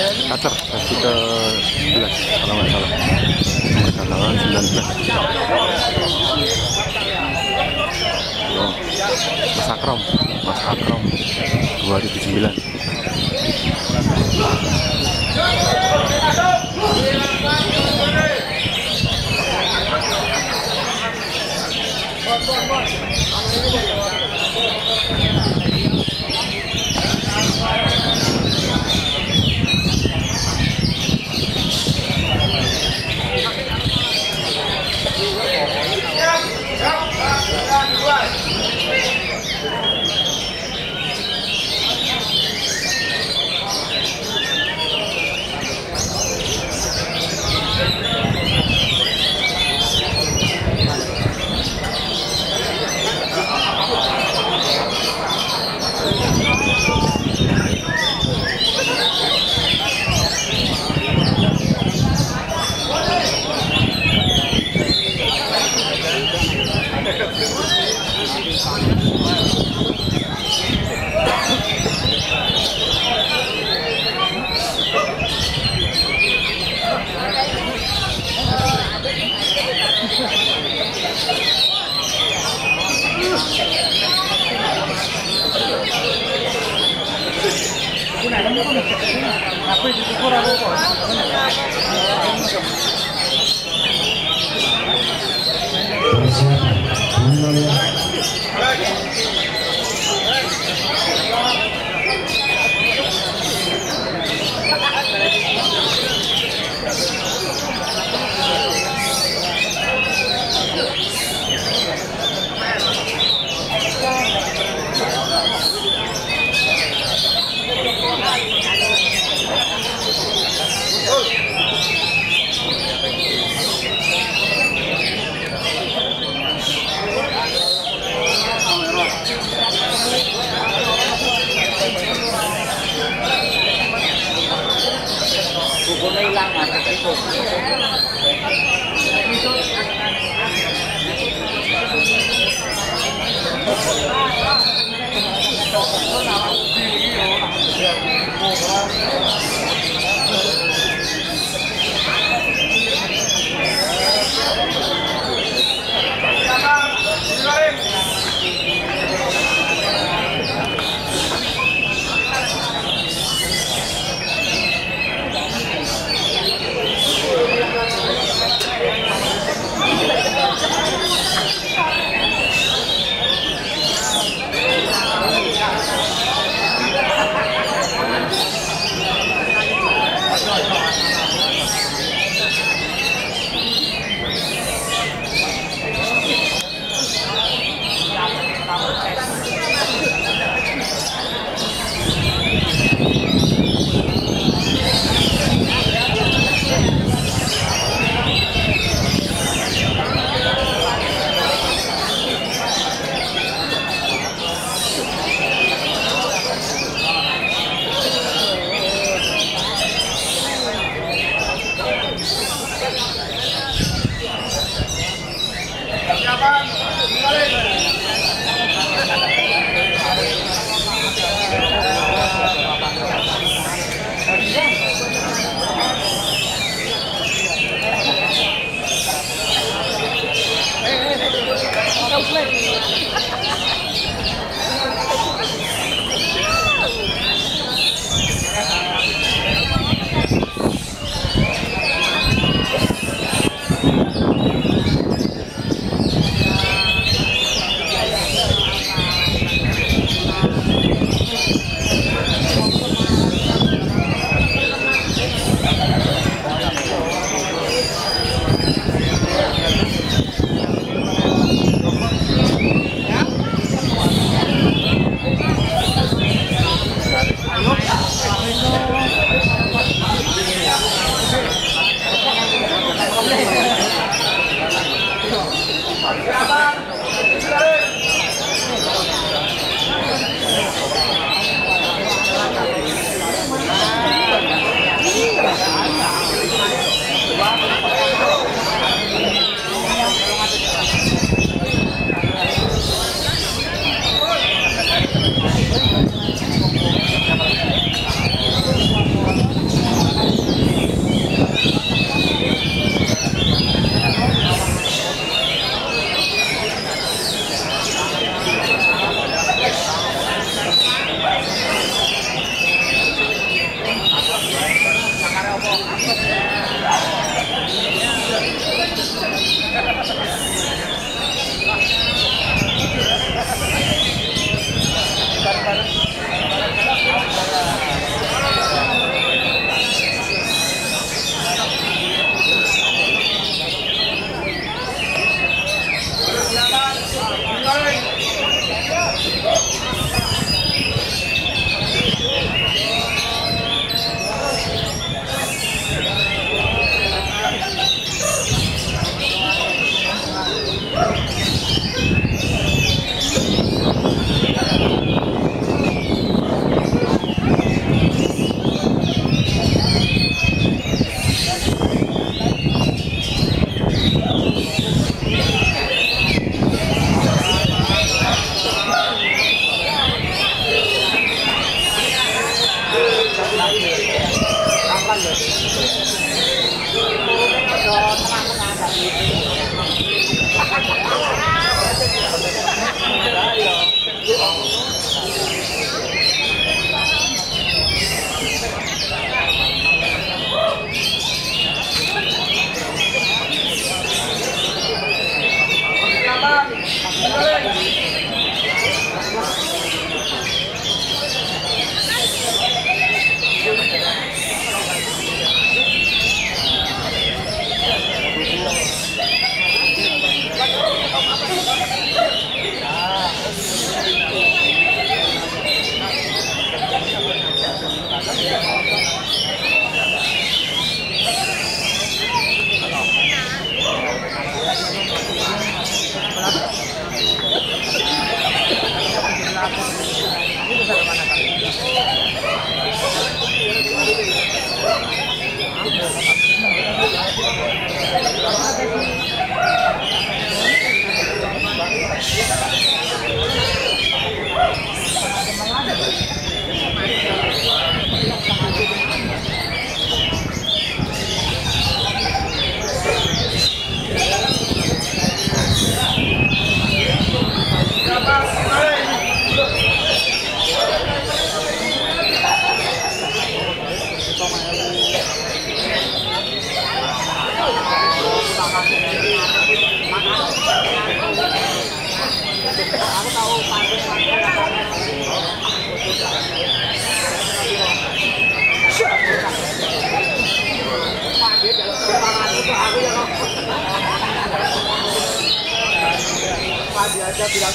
Qatar kasih ke 11 kalau nggak salah mereka lawan 19 oh. Mas Akrom Mas Akrom 2009 Thank you. Everybody. Gracias. をご覧いただきます。Aja bilang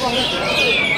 逛逛。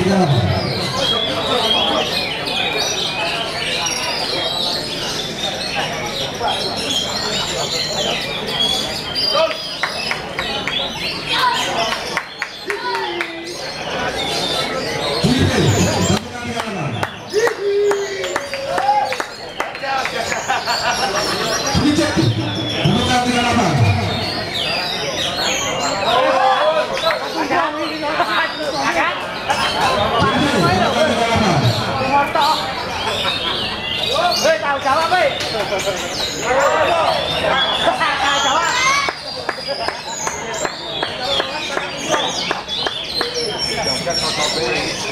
Obrigado.